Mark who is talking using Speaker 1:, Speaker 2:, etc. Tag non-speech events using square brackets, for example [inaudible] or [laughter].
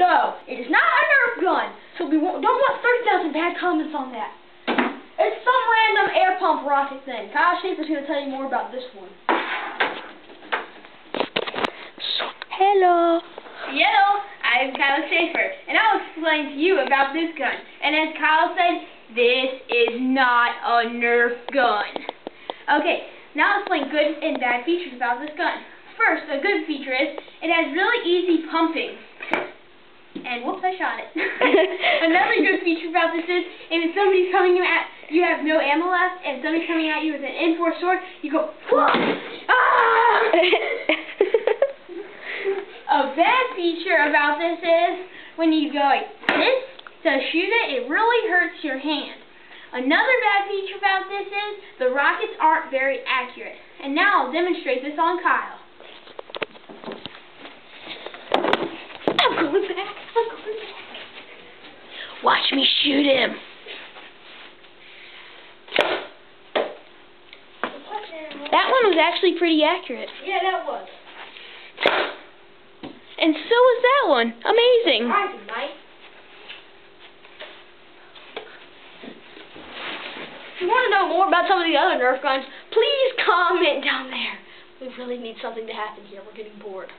Speaker 1: No, it is not a Nerf gun. So we won't, don't want 30,000 bad comments on that. It's some random air pump rocket thing. Kyle Schaefer's going to tell you more about this one.
Speaker 2: Hello.
Speaker 3: Hello, I'm Kyle Schaefer, and I'll explain to you about this gun. And as Kyle said, this is not a Nerf gun. Okay, now I'll explain good and bad features about this gun. First, a good feature is it has really easy pumping. And whoops, I shot it. [laughs] Another good [laughs] feature about this is if somebody's coming at you have no ammo left, and somebody's coming at you with an N-Force sword, you go, ah! [laughs] a bad feature about this is when you go like this to shoot it, it really hurts your hand. Another bad feature about this is the rockets aren't very accurate. And now I'll demonstrate this on Kyle.
Speaker 1: I'm going back. I'm going back.
Speaker 2: Watch me shoot him. That one was actually pretty accurate.
Speaker 1: Yeah, that was.
Speaker 2: And so was that one. Amazing.
Speaker 1: Right, If you want to know more about some of the other Nerf guns, please comment down there. We really need something to happen here. We're getting bored.